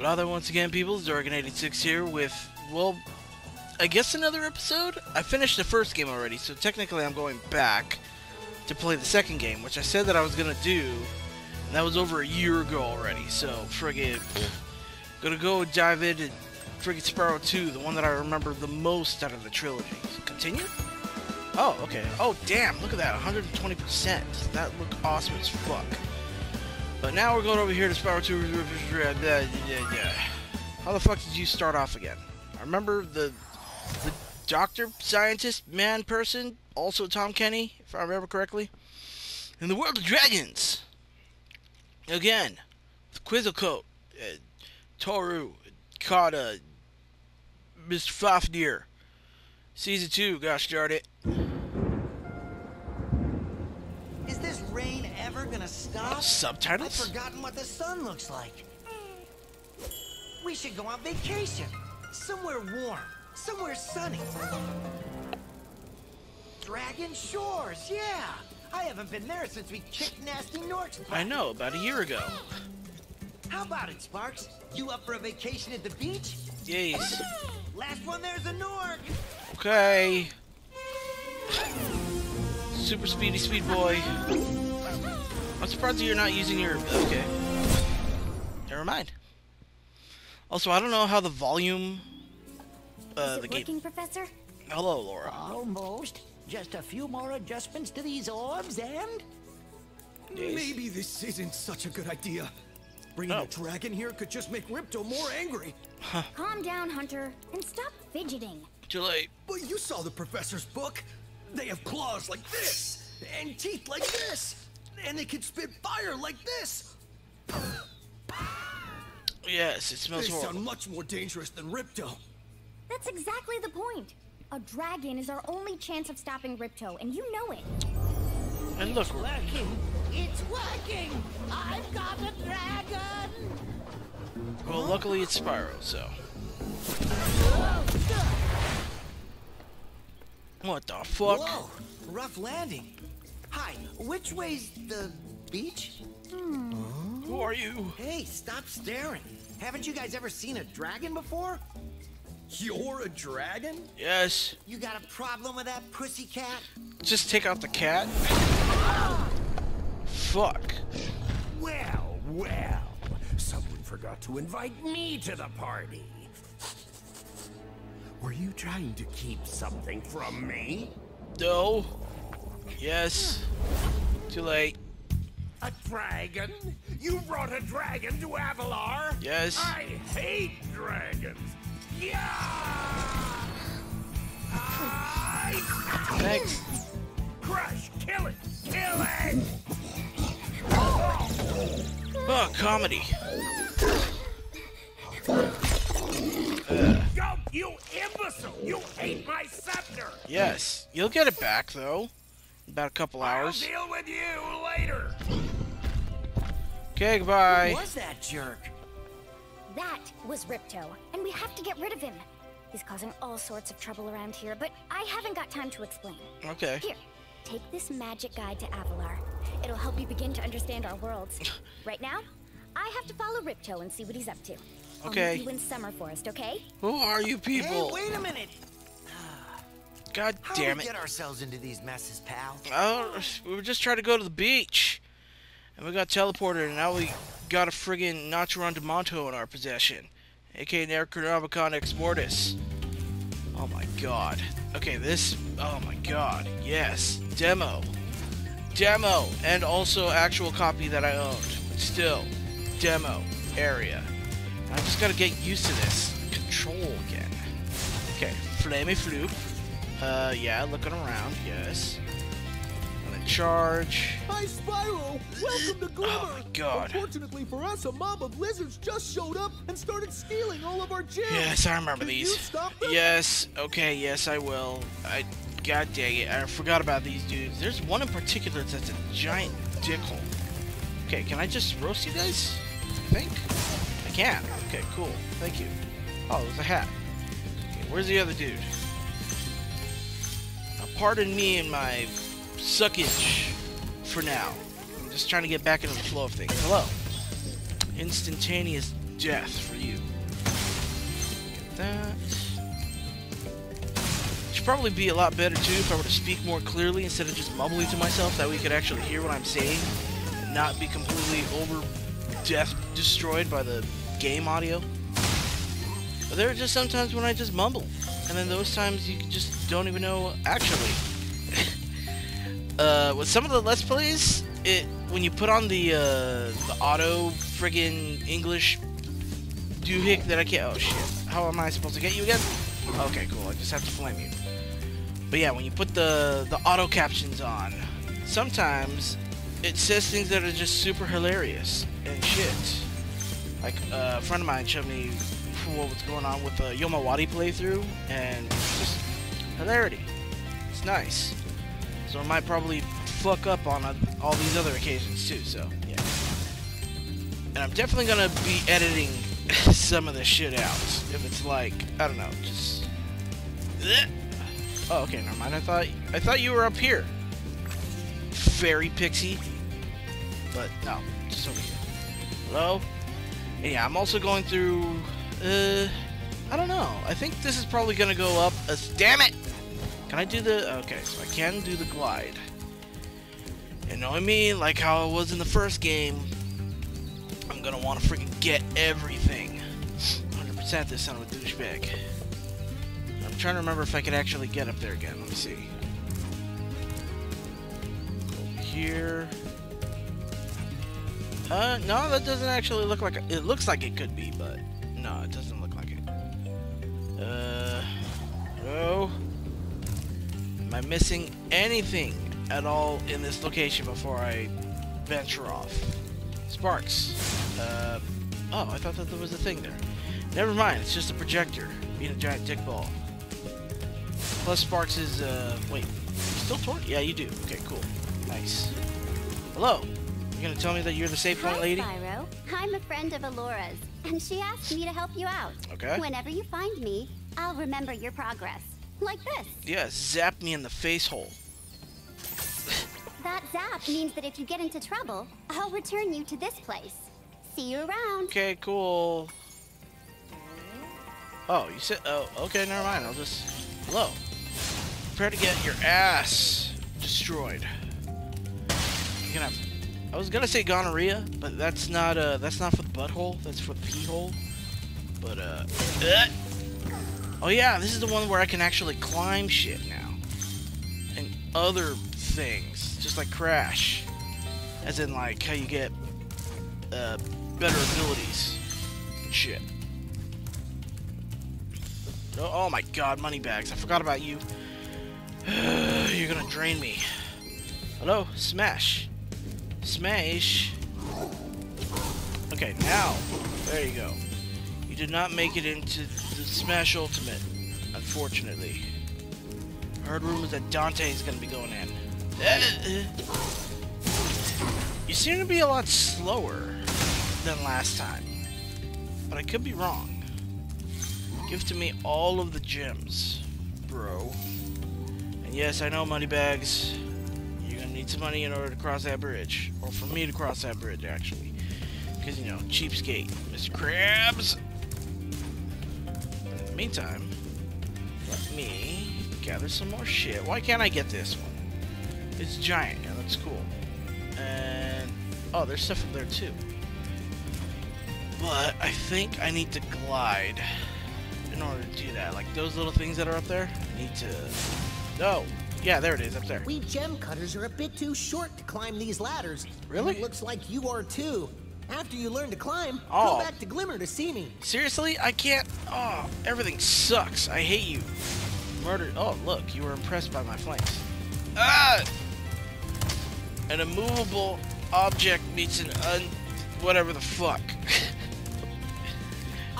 Rather once again, people, Dorikin86 here with, well, I guess another episode? I finished the first game already, so technically I'm going back to play the second game, which I said that I was going to do, and that was over a year ago already, so friggin' gonna go dive into friggin' Spyro 2, the one that I remember the most out of the trilogy. Continue? Oh, okay. Oh, damn, look at that, 120%. That look awesome as fuck. But now we're going over here to Spyro 2. Yeah, yeah, yeah. How the fuck did you start off again? I remember the the doctor, scientist, man, person, also Tom Kenny, if I remember correctly. In the world of dragons. Again, Quetzalcoatl, uh, Toru, Kata, Mr. Fafnir. Season 2, gosh darn it. Ever gonna? I've forgotten what the sun looks like. We should go on vacation. Somewhere warm. Somewhere sunny. Dragon Shores, yeah. I haven't been there since we kicked Gnasty Gnorc's butt. I know, about a year ago. How about it, Sparks? You up for a vacation at the beach? Yes. Last one there's a Gnorc. Okay. Super speedy speed boy. I'm surprised you're not using your... Okay. Never mind. Also, I don't know how the volume... Uh, Is the it game... working, Professor? Hello, Laura. Almost. Just a few more adjustments to these orbs and... Yes. Maybe this isn't such a good idea. Bringing Oh. a dragon here could just make Ripto more angry. Calm down, Hunter, and stop fidgeting. Too late. But you saw the professor's book. They have claws like this, and teeth like this, and they can spit fire like this. Yes, it They smells horrible. sound much more dangerous than Ripto. That's exactly the point. A dragon is our only chance of stopping Ripto, and you know it. And look, Working! It's working! I've got a dragon! well, luckily it's Spyro, so. What the fuck? Whoa, rough landing. Hi, which way's the beach? Hmm. Who are you? Hey, stop staring. Haven't you guys ever seen a dragon before? You're a dragon? Yes. You got a problem with that pussy cat? Just take out the cat. Fuck. Well, well, someone forgot to invite me to the party. Were you trying to keep something from me? No. Yes. Too late. A dragon? You brought a dragon to Avalar? Yes. I hate dragons. Yeah! I... Thanks. Crush! Kill it! Kill it! Oh, comedy. Go, you imbecile! You ate my scepter! Yes. You'll get it back, though. In about a couple I'll hours. deal with you later! Okay, goodbye. Who was that jerk? That was Ripto, and we have to get rid of him. He's causing all sorts of trouble around here, but I haven't got time to explain. Okay. Here, take this magic guide to Avalar. It'll help you begin to understand our worlds. right now, I have to follow Ripto and see what he's up to. Okay. I'll meet you in Summer Forest, okay? Who are you people? Hey, people? wait a minute. God How damn do we it. get ourselves into these messes, pal? Oh, we were just trying to go to the beach. And we got teleported, and now we got a friggin' Nachoron de Monto in our possession. aka Necronomicon Ex Mortis. Oh my god. Okay, this. Oh my god. Yes. Demo. Demo. And also actual copy that I owned. But still. Demo. Area. I just gotta get used to this. Control again. Okay. Flamey Floop. Uh, yeah, looking around. Yes. Then charge. Hi, Spyro! Welcome to Glimmer! Oh my God. Unfortunately for us, a mob of lizards just showed up and started stealing all of our gems! Yes, I remember Can these. You stop them? Yes, okay, yes, I will. I, god dang it, I forgot about these dudes. There's one in particular that's a giant dickhole. Okay, can I just roast you guys? I think? I can. Okay, cool. Thank you. Oh, there's a hat. Okay, where's the other dude? Pardon me and my suckage for now. I'm just trying to get back into the flow of things. Hello. Instantaneous death for you. Get that. Should probably be a lot better too if I were to speak more clearly instead of just mumbling to myself. That way you could actually hear what I'm saying, and not be completely over death destroyed by the game audio. But there are just sometimes when I just mumble, and then those times you just don't even know actually. uh, with some of the let's plays, it when you put on the uh, the auto friggin' English doohick that I can't. Oh shit! How am I supposed to get you again? Okay, cool. I just have to flame you. But yeah, when you put the the auto captions on, sometimes it says things that are just super hilarious and shit. Like uh, a friend of mine showed me what was going on with the Yomawari playthrough, and just hilarity. It's nice. So I might probably fuck up on uh, all these other occasions too. So yeah. And I'm definitely gonna be editing some of the shit out. If it's like I don't know, just. Oh, okay, never mind. I thought I thought you were up here, fairy pixie. But no, just over here. Hello. And yeah, I'm also going through. Uh, I don't know. I think this is probably gonna go up as. Damn it! Can I do the? Okay, so I can do the glide. And I mean? like how I was in the first game, I'm gonna want to freaking get everything. 100% this son of a douchebag. I'm trying to remember if I could actually get up there again. Let me see. Over here. Uh, no, that doesn't actually look like it. It looks like it could be, but no, it doesn't look like it. Uh, no. Am I missing anything at all in this location before I venture off? Sparks. Uh, oh, I thought that there was a thing there. Never mind, it's just a projector being a giant dick ball. Plus Sparks is, uh, wait, still torch? Yeah, you do. Okay, cool. Nice. Hello. You gonna tell me that you're the safe point Hi, lady? Spyro. I'm a friend of Elora's, and she asked me to help you out. Okay. Whenever you find me, I'll remember your progress. Like this. Yeah, zap me in the face hole. That zap means that if you get into trouble, I'll return you to this place. See you around. Okay, cool. Oh, you said. Oh, okay, never mind. I'll just. Hello. Prepare to get your ass destroyed. You're gonna. Have, I was gonna say gonorrhea, but that's not. Uh, that's not for the butthole. That's for the pee hole. But uh. uh, Oh yeah, this is the one where I can actually climb shit now, and other things, just like Crash, as in like how you get uh, better abilities and shit. Oh, oh my god, money bags. I forgot about you. You're gonna drain me. Hello? Smash. Smash. Okay, now. There you go. You did not make it into the Smash Ultimate, unfortunately. I heard rumors that Dante is gonna be going in. You seem to be a lot slower than last time. But I could be wrong. Give to me all of the gems, bro. And yes, I know Moneybags. You're gonna need some money in order to cross that bridge. Or for me to cross that bridge, actually. Because, you know, cheapskate. Mr. Krabs! In the meantime, let me gather some more shit. Why can't I get this one? It's giant. Yeah, that's cool. And... Oh, there's stuff up there, too. But I think I need to glide in order to do that. Like those little things that are up there, I need to. No. Yeah, there it is, up there. We gem cutters are a bit too short to climb these ladders. Really? It looks like you are too. After you learn to climb, Oh. go back to Glimmer to see me. Seriously, I can't. Oh, everything sucks. I hate you. Murdered. Oh, look, you were impressed by my flanks. Ah! An immovable object meets an un. whatever the fuck.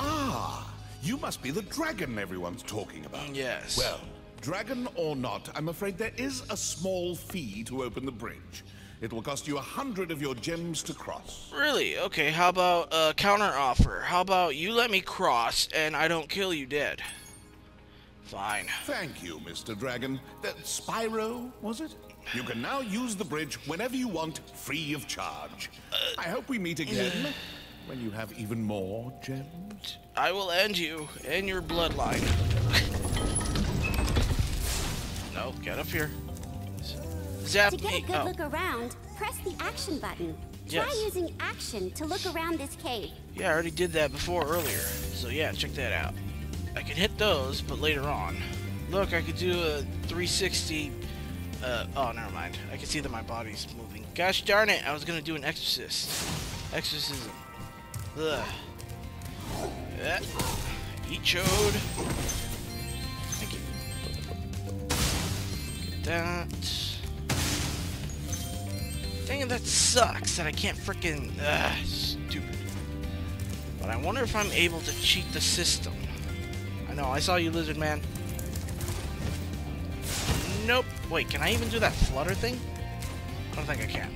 Ah, you must be the dragon everyone's talking about. yes. Well, dragon or not, I'm afraid there is a small fee to open the bridge. It will cost you a hundred of your gems to cross. Really? Okay, how about a counter offer? How about you let me cross and I don't kill you dead? Fine. Thank you, Mr. Dragon. That Spyro, was it? You can now use the bridge whenever you want, free of charge. I hope we meet again uh, when you have even more gems? I will end you and your bloodline. no, get up here. Zap To get a good Oh, look around, press the action button. Try using action to look around this cave. yeah, I already did that before earlier. So yeah, check that out. I can hit those, but later on. Look, I could do a 360. Uh, oh, never mind. I can see that my body's moving. Gosh darn it! I was gonna do an exorcist. Exorcism. Ugh. Yeah. Eat chode. That. Dang it, that sucks that I can't frickin' Ugh, stupid. But I wonder if I'm able to cheat the system. I know, I saw you, Lizard Man. Nope. Wait, can I even do that flutter thing? I don't think I can.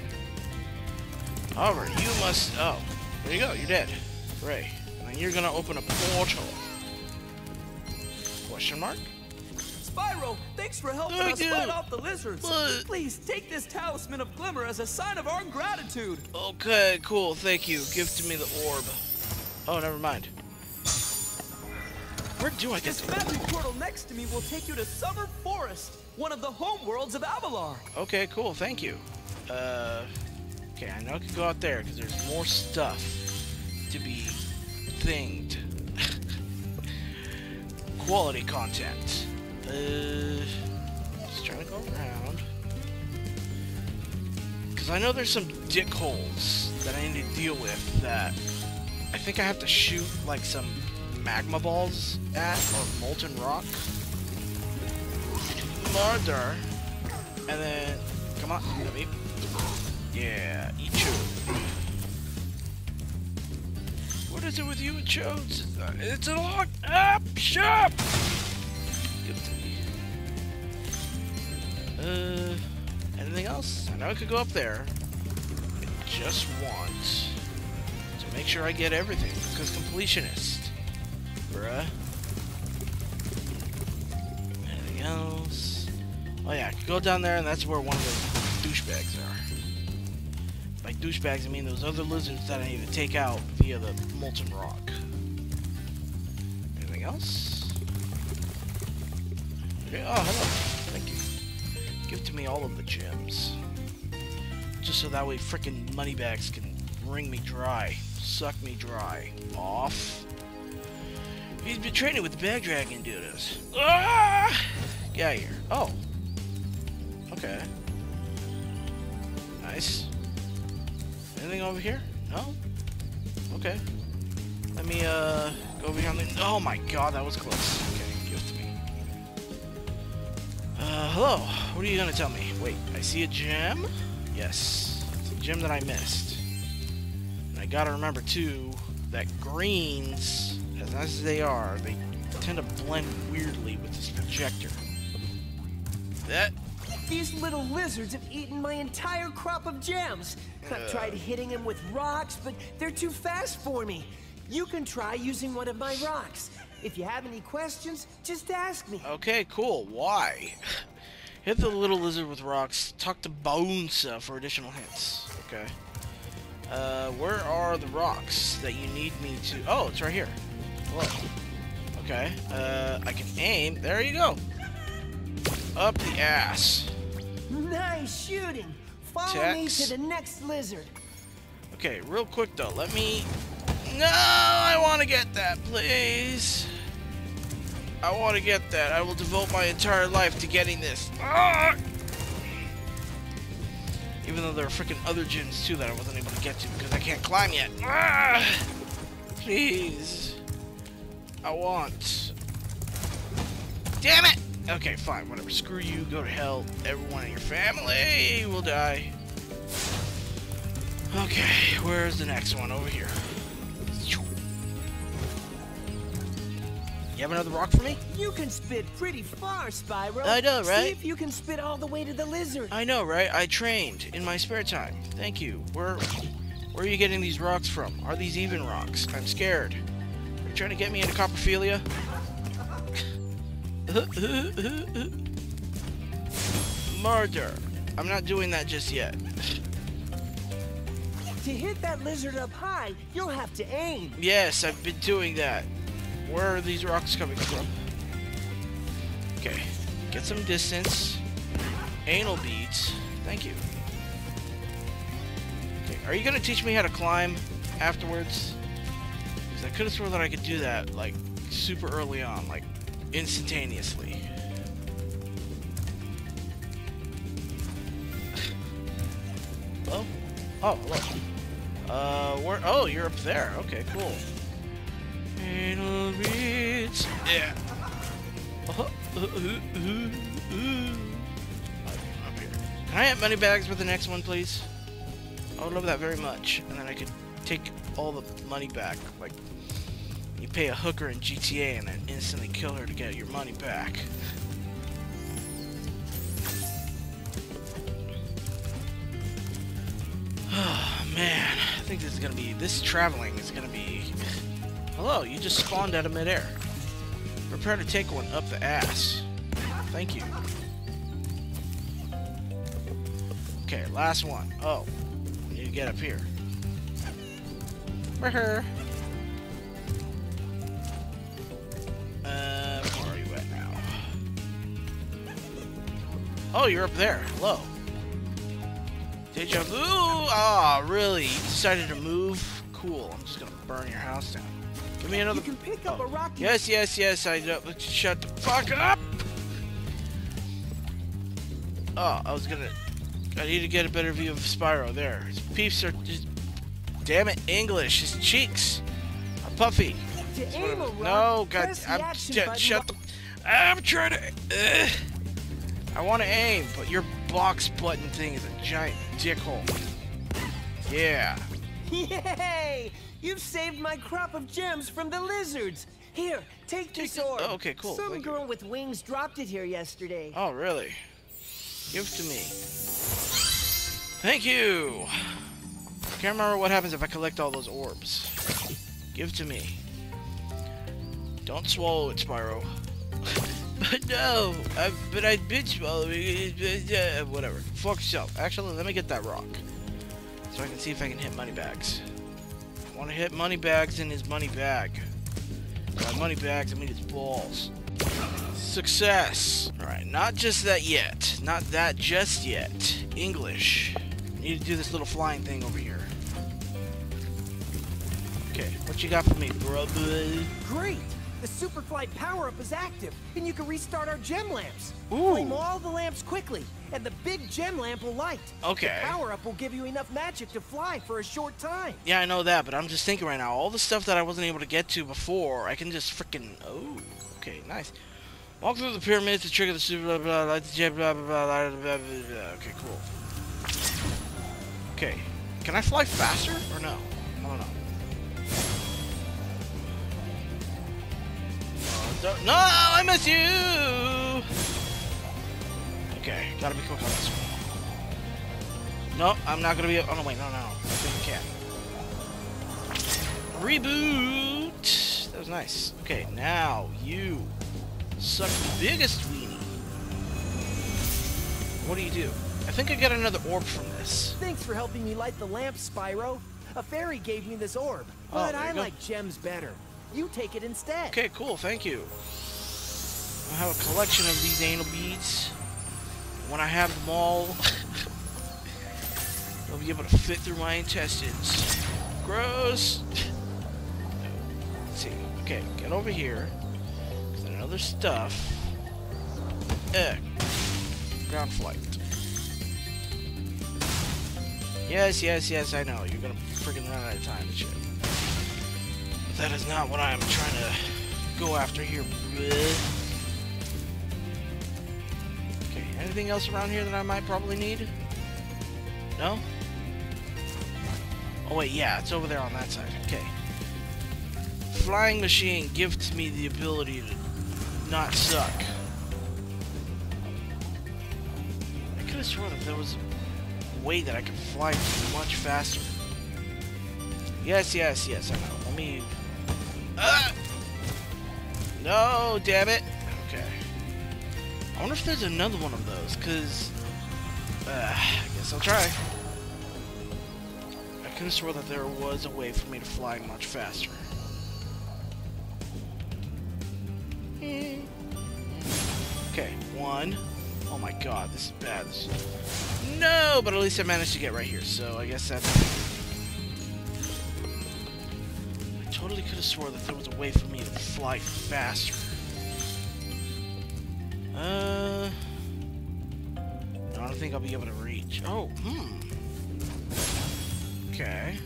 However, you must... Oh, there you go, you're dead. Hooray. And then you're gonna open a portal. Question mark? Spyro, thanks for helping Thank us you. fight off the lizards. What? Please take this talisman of glimmer as a sign of our gratitude. Okay, cool, thank you. Give to me the orb. Oh, never mind. Where do I get This magic portal next to me will take you to Summer Forest, one of the home worlds of Avalar. Okay, cool, thank you. Uh, okay, I know I could go out there because there's more stuff to be thinged. Quality content. Uh, just trying to go around. Because I know there's some dick holes that I need to deal with that I think I have to shoot like some magma balls at or molten rock. Murder. And then, come on, let me. Yeah, eat chode. What is it with you and chodes? It's a lock up shop. Uh, anything else? I know I could go up there. I just want to make sure I get everything because completionist, bruh. Anything else? Oh yeah, go down there and that's where one of those douchebags are. By douchebags, I mean those other lizards that I need to take out via the molten rock. Anything else? Okay, oh, hello. To me all of the gems. Just so that way frickin' moneybags can wring me dry. Suck me dry. Off. He's been training with the bag dragon dudes. Ah! Get out here. Oh. Okay. Nice. Anything over here? No? Okay. Let me, uh, go over here the... Oh my god, that was close. Okay, Uh, hello. What are you gonna tell me? Wait, I see a gem? Yes. It's a gem that I missed. And I gotta remember, too, that greens, as nice as they are, they tend to blend weirdly with this projector. That These little lizards have eaten my entire crop of gems. I've tried hitting them with rocks, but they're too fast for me. You can try using one of my rocks. If you have any questions, just ask me. Okay, cool. Why? Hit the little lizard with rocks. Talk to Boneса for additional hints. Okay. Uh, where are the rocks that you need me to... Oh, it's right here. Hello. Okay. Uh, I can aim. There you go. Up the ass. Nice shooting. Follow me to the next lizard. Okay, real quick though. Let me... No, I want to get that, please. I want to get that. I will devote my entire life to getting this. Ah! Even though there are freaking other gyms too that I wasn't able to get to because I can't climb yet. Ah! Please. I want. Damn it! Okay, fine, whatever. Screw you, go to hell. Everyone in your family will die. Okay, where's the next one? Over here. You have another rock for me? You can spit pretty far, Spyro. I know, right? See if you can spit all the way to the lizard. I know, right? I trained in my spare time. Thank you. Where, where are you getting these rocks from? Are these even rocks? I'm scared. Are you trying to get me into coprophilia? Murder. I'm not doing that just yet. To hit that lizard up high, you'll have to aim. Yes, I've been doing that. Where are these rocks coming from? Okay, get some distance. Anal beads. Thank you. Okay, are you gonna teach me how to climb afterwards? Because I could have sworn that I could do that, like, super early on, like, instantaneously. Oh, hello. Uh, where? Oh, you're up there. Okay, cool. Yeah. Up here. Can I have money bags for the next one, please? I would love that very much. And then I could take all the money back. Like, you pay a hooker in GTA and then instantly kill her to get your money back. Oh, man. I think this is gonna be... This traveling is gonna be... Hello, you just spawned out of midair. Prepare to take one up the ass. Thank you. Okay, last one. Oh, I need to get up here. For Her. Uh, where are you at now? Oh, you're up there. Hello. Deja vu? Ah, oh, really? You decided to move? Cool. I'm just gonna burn your house down. Give me another. You can pick up oh. a rock. Yes, yes, yes. I know. Shut the fuck up. Oh, I was gonna. I need to get a better view of Spyro. There, his peeps are just. Damn it, English. His cheeks are puffy. Aim a No, God, I'm shut the. I'm trying to. Uh, I want to aim, but your box button thing is a giant dickhole. Yeah. Yay! You've saved my crop of gems from the lizards. Here, take this orb. Oh, okay, cool. Some Thank you. girl with wings dropped it here yesterday. Oh, really? Give it to me. Thank you. Can't remember what happens if I collect all those orbs. Give it to me. Don't swallow it, Spyro. but no, I, but I've been swallowing it. Whatever. Fuck yourself. Actually, let me get that rock. So I can see if I can hit money bags. I want to hit money bags in his money bag. By money bags, I mean his balls. Success. Alright, not just that yet. Not that just yet. English. Need to do this little flying thing over here. Okay, what you got for me, bro? Great! The Superfly power-up is active, and you can restart our gem lamps. Ooh. Flame all the lamps quickly, and the big gem lamp will light. Okay. The power-up will give you enough magic to fly for a short time. Yeah, I know that, but I'm just thinking right now, all the stuff that I wasn't able to get to before, I can just freaking... Oh, okay, nice. Walk through the pyramids to trigger the super blah blah light the jet blah blah blah blah blah blah. Okay, cool. Okay, can I fly faster or no? Oh, don't- No, I miss you. Okay, gotta be quick on this one. No, I'm not gonna be. Oh no, wait, no, no, no. I think I can. Reboot. That was nice. Okay, now you suck the biggest weenie. What do you do? I think I get another orb from this. Thanks for helping me light the lamp, Spyro. A fairy gave me this orb, Oh, but there I go. like gems better. You take it instead. Okay, cool. Thank you. I have a collection of these anal beads. When I have them all, they'll be able to fit through my intestines. Gross. See. Okay, get over here. There's another stuff. Eh. Ground flight. Yes, yes, yes, I know. You're gonna freaking run out of time and shit. That is not what I am trying to go after here. Okay, anything else around here that I might probably need? No? Oh wait, yeah, it's over there on that side. Okay. Flying machine gives me the ability to not suck. I could have sworn that there was a way that I could fly much faster. Yes, yes, yes, I know. Let me... No, damn it. Okay. I wonder if there's another one of those, because... Uh, I guess I'll try. I could have swore that there was a way for me to fly much faster. Okay, one. Oh my god, this is bad. This is... No, but at least I managed to get right here, so I guess that's... totally could have swore that there was a way for me to fly faster. Uh... I don't think I'll be able to reach. Oh, hmm. Okay.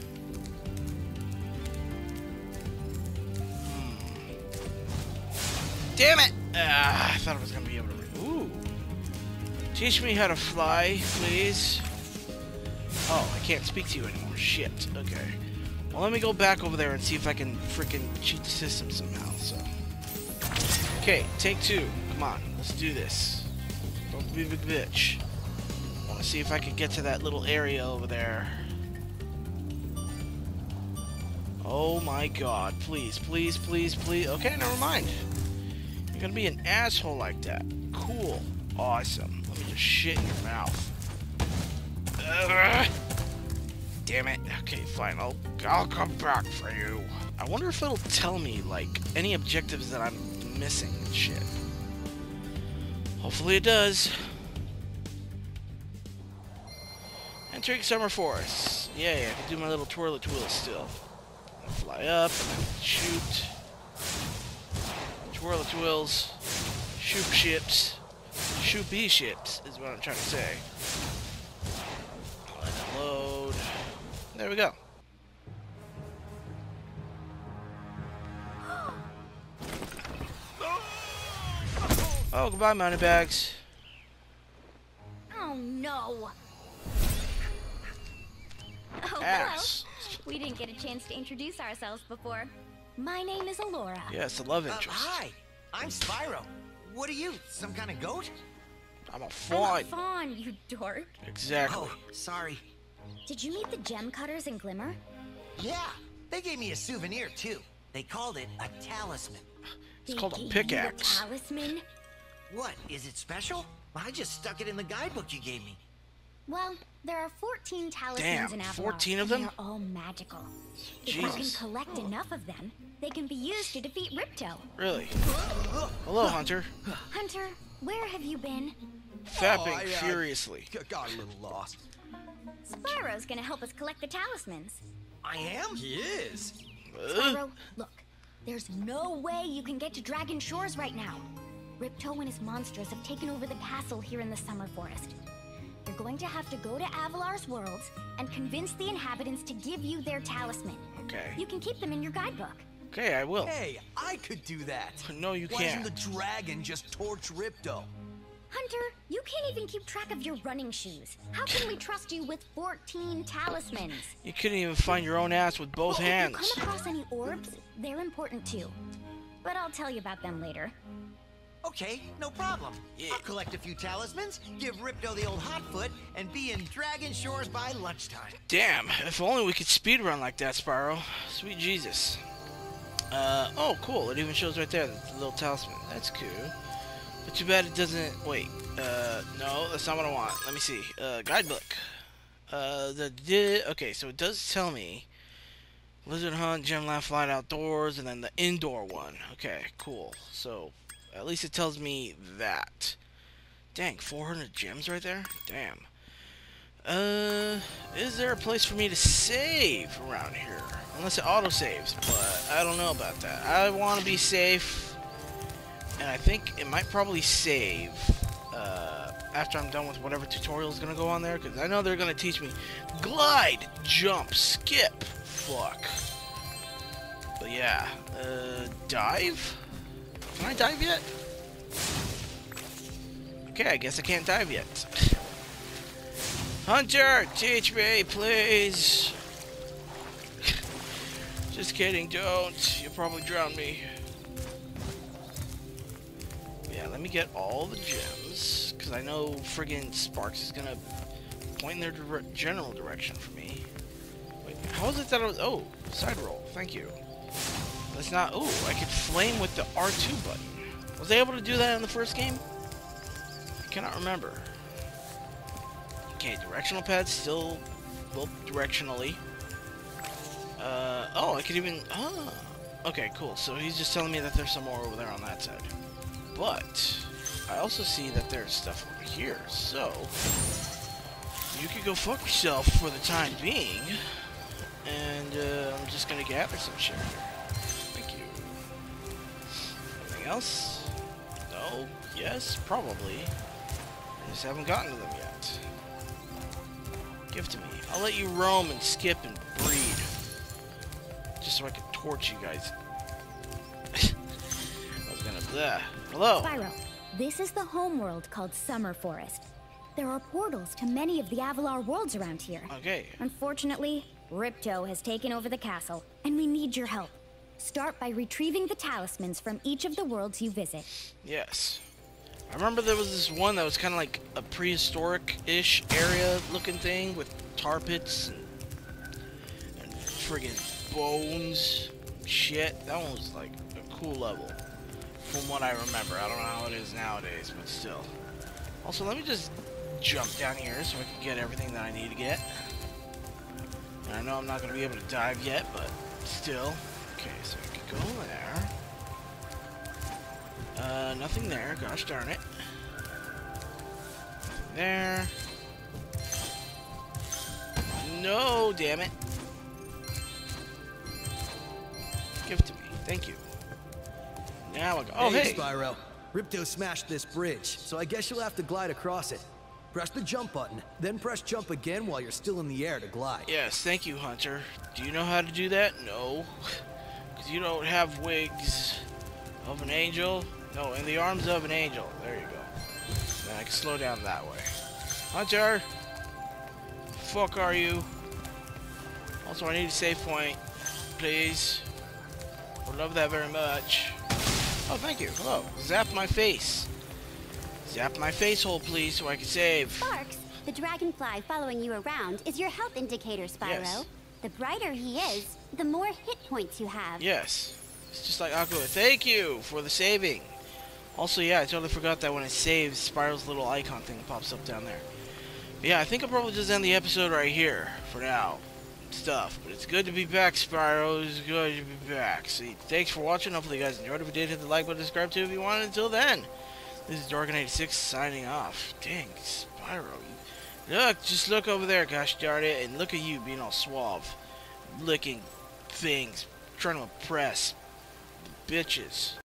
Hmm. Damn it! Ah, I thought I was gonna be able to. Ooh. Teach me how to fly, please. Oh, I can't speak to you anymore. Shit. Okay. Well, let me go back over there and see if I can freaking cheat the system somehow. So. Okay, take two. Come on, let's do this. Don't be a big bitch. I want to see if I can get to that little area over there. Oh my god, please, please, please, please. Okay, never mind. You're gonna be an asshole like that. Cool. Awesome. Let me just shit in your mouth. Ugh. Damn it. Okay, fine. I'll, I'll come back for you. I wonder if it'll tell me, like, any objectives that I'm missing and shit. Hopefully it does. Entering Summer Forest. Yay, I can do my little twirl twirl still. Fly up, shoot. Twirl twirls. Shoot ships. Shoot bee ships is what I'm trying to say. Load. There we go. Oh, goodbye, money bags. Oh no. Oh, Ass. hello. We didn't get a chance to introduce ourselves before. My name is Elora. Yes, the love Uh, interest. hi, I'm Spyro. What are you, some kind of goat? I'm a I'm a fawn. fawn, you dork. Exactly. Oh, sorry. Did you meet the gem cutters in Glimmer? Yeah, they gave me a souvenir too. They called it a talisman. It's They called a gave you pickaxe. talisman? What, is it special? I just stuck it in the guidebook you gave me. Well, there are 14 talismans Damn, in Avalar. 14 of them? They're all magical. Jesus. If you can Jesus. collect enough of them, they can be used to defeat Ripto. Really? Hello, Hunter. Hunter, where have you been? Fapping I, uh, furiously. G- got a little lost. Spyro's gonna help us collect the talismans. I am? He is. Ugh. Spyro, look, there's no way you can get to Dragon Shores right now. Ripto and his monsters have taken over the castle here in the Summer Forest. You're going to have to go to Avalar's worlds and convince the inhabitants to give you their talisman. Okay. You can keep them in your guidebook. Okay, I will. Hey, I could do that. No, you Why can't. Why doesn't the dragon just torch Ripto? Hunter, you can't even keep track of your running shoes. How can we trust you with 14 talismans? You couldn't even find your own ass with both Well, If you come across any orbs, they're important too. But I'll tell you about them later. Okay, no problem. Yeah. I'll collect a few talismans, give Ripto the old hot foot, and be in Dragon Shores by lunchtime. Damn, if only we could speed run like that, Spyro. Sweet Jesus. Uh, oh, cool. It even shows right there, the little talisman. That's cool. But too bad it doesn't. Wait. Uh, no, that's not what I want. Let me see. Uh, guidebook. Uh, the okay, so it does tell me Lizard Hunt, Gem Gemland Flight Outdoors, and then the indoor one. Okay, cool. So at least it tells me that. Dang, 400 gems right there? Damn. Uh, is there a place for me to save around here? Unless it auto-saves, but I don't know about that. I want to be safe, and I think it might probably save uh, after I'm done with whatever tutorial is going to go on there, because I know they're going to teach me glide, jump, skip, fuck. But yeah, uh, dive? Can I dive yet? Okay, I guess I can't dive yet. Hunter, teach me, please. Just kidding, don't. You'll probably drown me. Yeah, let me get all the gems, because I know friggin' Sparks is gonna point in their general direction for me. Wait, how is it that I was... Oh, side roll, thank you. That's not... Oh, I could flame with the R2 button. Was I able to do that in the first game? I cannot remember. Okay, directional pads still well directionally. Uh, oh, I could even... Oh, okay, cool. So he's just telling me that there's some more over there on that side. But, I also see that there's stuff over here, so... You could go fuck yourself for the time being. And, uh, I'm just gonna gather some shit here. Thank you. Anything else? No? Yes? Probably. I just haven't gotten to them yet. Give to me. I'll let you roam and skip and breed. Just so I can torch you guys. I was gonna... Bleh. Hello! Spyro, this is the homeworld called Summer Forest. There are portals to many of the Avalar worlds around here. Okay. Unfortunately, Ripto has taken over the castle, and we need your help. Start by retrieving the talismans from each of the worlds you visit. Yes. I remember there was this one that was kind of like a prehistoric-ish area looking thing with tar pits and, and friggin' bones. Shit, that one was like a cool level. From what I remember. I don't know how it is nowadays, but still. Also, let me just jump down here so I can get everything that I need to get. And I know I'm not going to be able to dive yet, but still. Okay, so I can go there. Uh, nothing there. Gosh darn it. Nothing there. No, damn it. Give it to me. Thank you. Now I go. Oh, hey. Spyro. Ripto smashed this bridge, so I guess you'll have to glide across it. Press the jump button, then press jump again while you're still in the air to glide. Yes, thank you, Hunter. Do you know how to do that? No. You don't have wigs of an angel. No, in the arms of an angel. There you go. Then I can slow down that way. Hunter! Fuck are you? Also, I need a save point. Please. Would love that very much. Oh, thank you. Hello. Zap my face. Zap my face hole, please, so I can save. Sparks, the dragonfly following you around is your health indicator, Spyro. Yes. The brighter he is, the more hit points you have. Yes. It's just like Aqua. Thank you for the saving. Also, yeah, I totally forgot that when it saves, Spyro's little icon thing pops up down there. But yeah, I think I'll probably just end the episode right here for now. Stuff. But it's good to be back, Spyro. It's good to be back. See, thanks for watching. Hopefully you guys enjoyed. If you did, hit the like button, subscribe too if you want. Until then, this is Dorikin86 signing off. Dang, Spyro. Look, just look over there, gosh darn it. And look at you being all suave. Licking things. Trying to impress bitches.